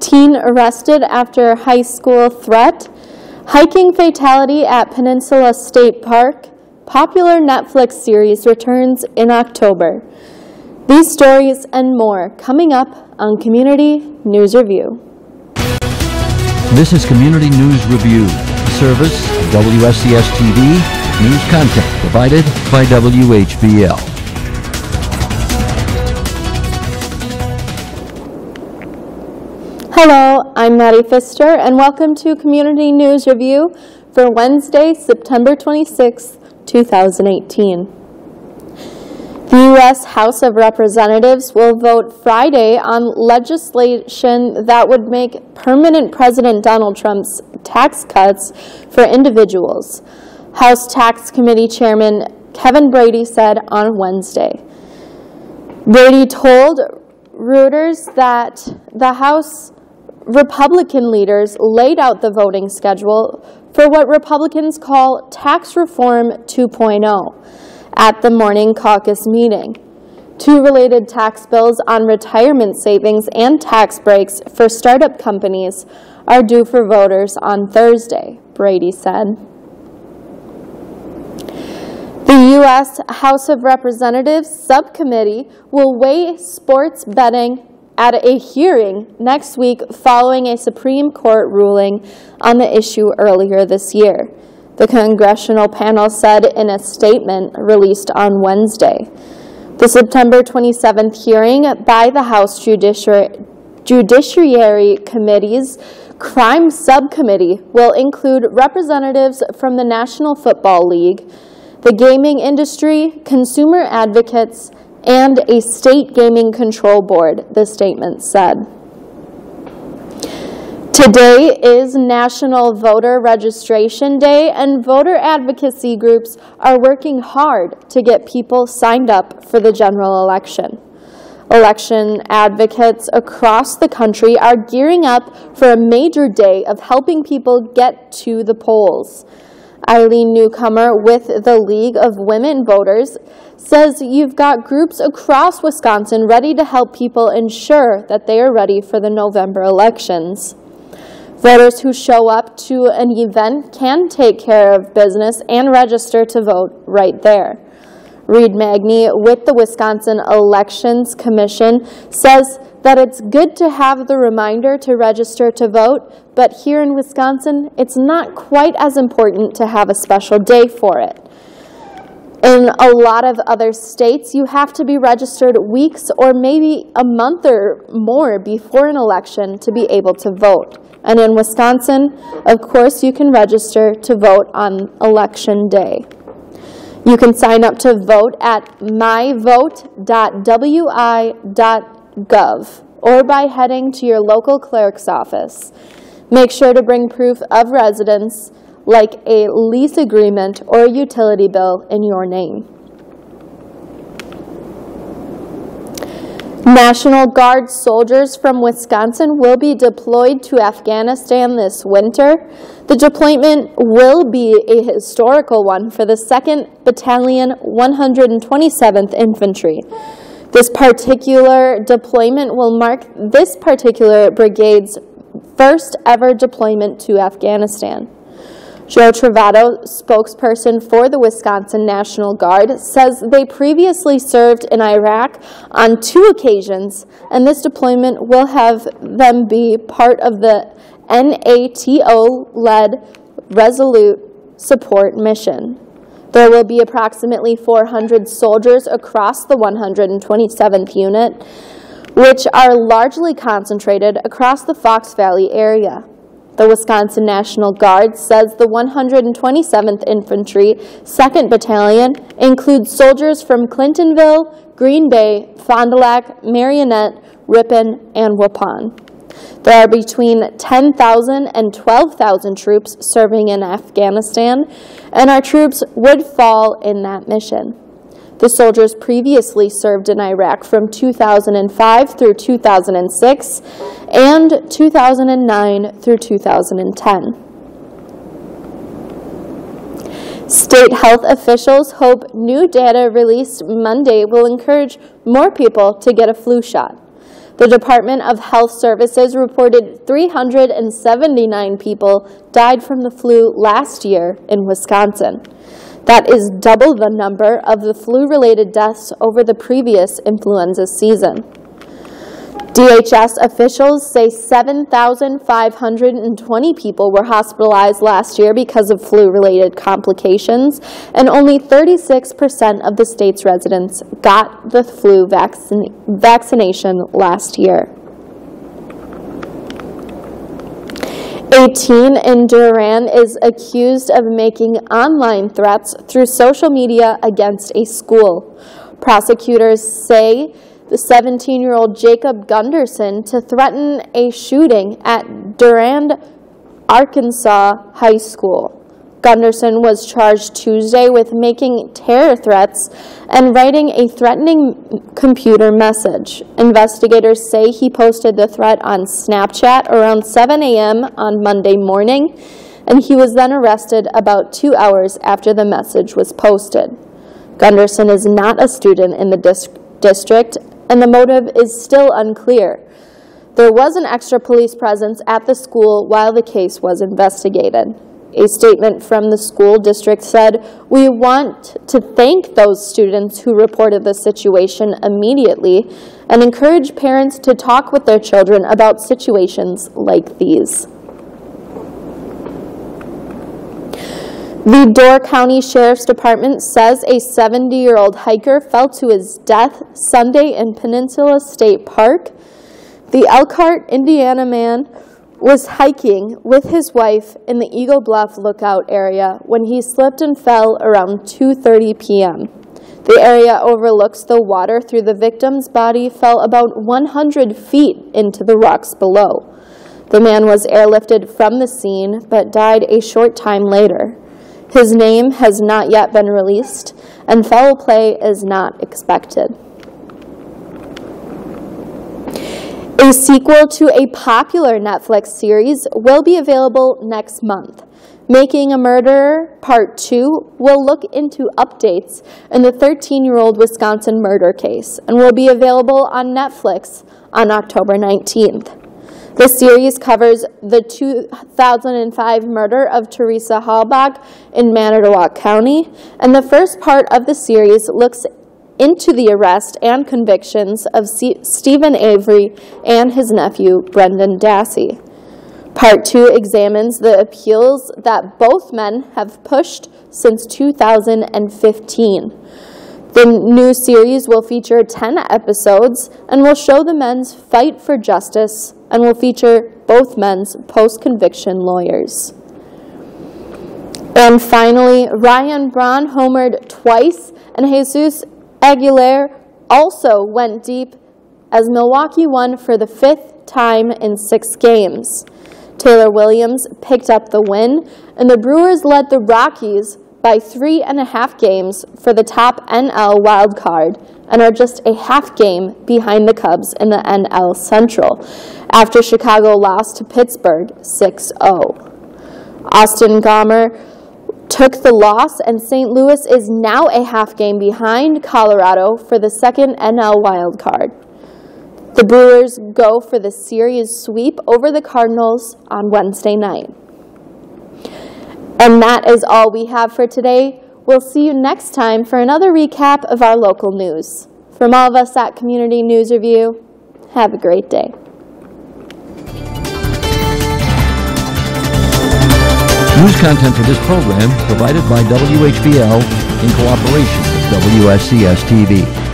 Teen arrested after high school threat. Hiking fatality at Peninsula State Park. Popular Netflix series returns in October. These stories and more coming up on Community News Review. This is Community News Review, service WSCS TV, news content provided by WHBL. Hello, I'm Maddie Pfister, and welcome to Community News Review for Wednesday, September 26, 2018. The U.S. House of Representatives will vote Friday on legislation that would make permanent President Donald Trump's tax cuts for individuals. House Tax Committee Chairman Kevin Brady said on Wednesday. Brady told Reuters that the House Republican leaders laid out the voting schedule for what Republicans call Tax Reform 2.0 at the morning caucus meeting. Two related tax bills on retirement savings and tax breaks for startup companies are due for voters on Thursday, Brady said. The U.S. House of Representatives Subcommittee will weigh sports betting at a hearing next week following a Supreme Court ruling on the issue earlier this year, the congressional panel said in a statement released on Wednesday. The September 27th hearing by the House Judiciary, Judiciary Committee's Crime Subcommittee will include representatives from the National Football League, the gaming industry, consumer advocates, and a state gaming control board, the statement said. Today is National Voter Registration Day, and voter advocacy groups are working hard to get people signed up for the general election. Election advocates across the country are gearing up for a major day of helping people get to the polls. Eileen Newcomer with the League of Women Voters says you've got groups across Wisconsin ready to help people ensure that they are ready for the November elections. Voters who show up to an event can take care of business and register to vote right there. Reid Magney with the Wisconsin Elections Commission says that it's good to have the reminder to register to vote, but here in Wisconsin, it's not quite as important to have a special day for it. In a lot of other states, you have to be registered weeks or maybe a month or more before an election to be able to vote. And in Wisconsin, of course, you can register to vote on election day. You can sign up to vote at myvote.wi.gov gov or by heading to your local clerk's office. Make sure to bring proof of residence like a lease agreement or a utility bill in your name. National Guard soldiers from Wisconsin will be deployed to Afghanistan this winter. The deployment will be a historical one for the 2nd Battalion 127th Infantry. This particular deployment will mark this particular brigade's first ever deployment to Afghanistan. Joe Trovato, spokesperson for the Wisconsin National Guard, says they previously served in Iraq on two occasions, and this deployment will have them be part of the NATO-led Resolute Support Mission. There will be approximately 400 soldiers across the 127th unit, which are largely concentrated across the Fox Valley area. The Wisconsin National Guard says the 127th Infantry 2nd Battalion includes soldiers from Clintonville, Green Bay, Fond du Lac, Marinette, Ripon, and Waupun. There are between 10,000 and 12,000 troops serving in Afghanistan, and our troops would fall in that mission. The soldiers previously served in Iraq from 2005 through 2006 and 2009 through 2010. State health officials hope new data released Monday will encourage more people to get a flu shot. The Department of Health Services reported 379 people died from the flu last year in Wisconsin. That is double the number of the flu-related deaths over the previous influenza season. DHS officials say 7,520 people were hospitalized last year because of flu-related complications, and only 36% of the state's residents got the flu vaccin vaccination last year. A teen in Durand is accused of making online threats through social media against a school. Prosecutors say the 17-year-old Jacob Gunderson to threaten a shooting at Durand, Arkansaw High School. Gunderson was charged Tuesday with making terror threats and writing a threatening computer message. Investigators say he posted the threat on Snapchat around 7 a.m. on Monday morning, and he was then arrested about two hours after the message was posted. Gunderson is not a student in the dis district and the motive is still unclear. There was an extra police presence at the school while the case was investigated. A statement from the school district said, We want to thank those students who reported the situation immediately and encourage parents to talk with their children about situations like these. The Door County Sheriff's Department says a 70-year-old hiker fell to his death Sunday in Peninsula State Park. The Elkhart, Indiana man was hiking with his wife in the Eagle Bluff Lookout area when he slipped and fell around 2.30 p.m. The area overlooks the water through the victim's body fell about 100 feet into the rocks below. The man was airlifted from the scene but died a short time later. His name has not yet been released, and foul play is not expected. A sequel to a popular Netflix series will be available next month. Making a Murderer Part 2 will look into updates in the 13-year-old Wisconsin murder case and will be available on Netflix on October 19th. The series covers the 2005 murder of Teresa Halbach in Manitowoc County, and the first part of the series looks into the arrest and convictions of C Steven Avery and his nephew, Brendan Dassey. Part 2 examines the appeals that both men have pushed since 2015. The new series will feature 10 episodes and will show the men's fight for justice and will feature both men's post-conviction lawyers. And finally, Ryan Braun homered twice, and Jesus Aguilar also went deep as Milwaukee won for the fifth time in six games. Taylor Williams picked up the win, and the Brewers led the Rockies by three and a half games for the top NL wild card and are just a half game behind the Cubs in the NL Central after Chicago lost to Pittsburgh 6-0. Austin Gomber took the loss and St. Louis is now a half game behind Colorado for the second NL wild card. The Brewers go for the series sweep over the Cardinals on Wednesday night. And that is all we have for today. We'll see you next time for another recap of our local news. From all of us at Community News Review, have a great day. News content for this program provided by WHBL in cooperation with WSCS TV.